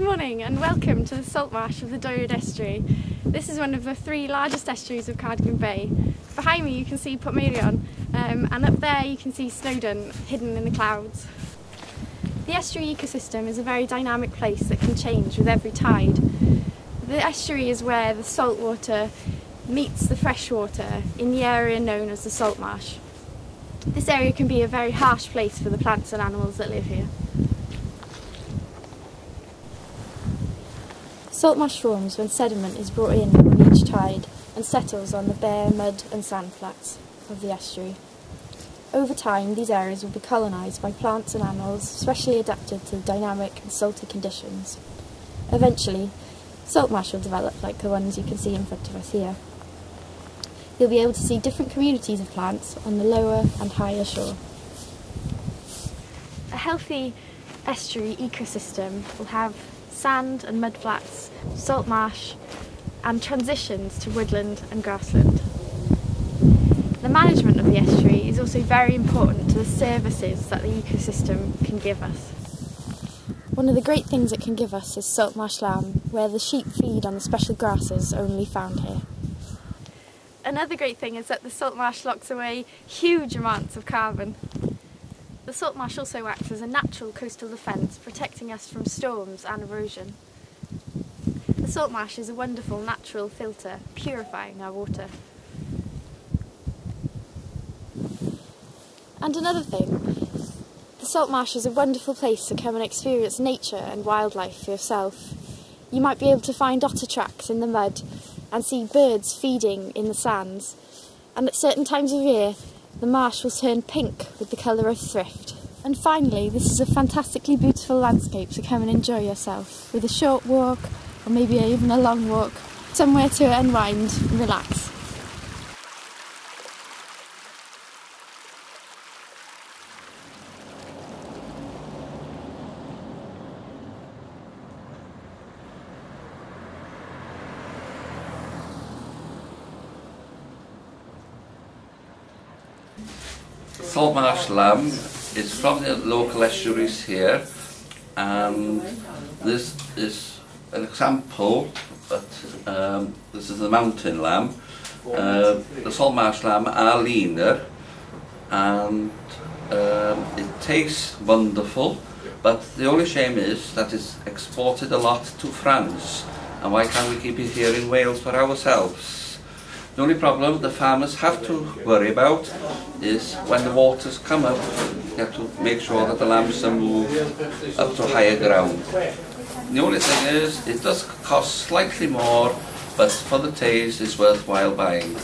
morning and welcome to the salt marsh of the Dwyryd Estuary. This is one of the three largest estuaries of Cardigan Bay. Behind me you can see Portmeirion um, and up there you can see Snowdon hidden in the clouds. The estuary ecosystem is a very dynamic place that can change with every tide. The estuary is where the salt water meets the fresh water in the area known as the salt marsh. This area can be a very harsh place for the plants and animals that live here. Salt marsh forms when sediment is brought in on each tide and settles on the bare mud and sand flats of the estuary. Over time, these areas will be colonised by plants and animals specially adapted to dynamic and salty conditions. Eventually, salt marsh will develop like the ones you can see in front of us here. You'll be able to see different communities of plants on the lower and higher shore. A healthy estuary ecosystem will have sand and mudflats, salt marsh, and transitions to woodland and grassland. The management of the estuary is also very important to the services that the ecosystem can give us. One of the great things it can give us is salt marsh lamb, where the sheep feed on the special grasses only found here. Another great thing is that the salt marsh locks away huge amounts of carbon. The salt marsh also acts as a natural coastal defence, protecting us from storms and erosion. The salt marsh is a wonderful natural filter, purifying our water. And another thing, the salt marsh is a wonderful place to come and experience nature and wildlife for yourself. You might be able to find otter tracks in the mud and see birds feeding in the sands. And at certain times of year, the marsh will turn pink with the colour of thrift. And finally, this is a fantastically beautiful landscape to come and enjoy yourself with a short walk or maybe even a long walk, somewhere to unwind and relax. Saltmarsh lamb is from the local estuaries here and this is an example but um, this is the mountain lamb. Uh, the saltmarsh lamb are leaner and um, it tastes wonderful but the only shame is that it's exported a lot to France. And why can't we keep it here in Wales for ourselves the only problem the farmers have to worry about is when the waters come up, you have to make sure that the lambs are moved up to higher ground. The only thing is, it does cost slightly more, but for the taste, it's worthwhile buying.